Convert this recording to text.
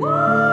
Woo!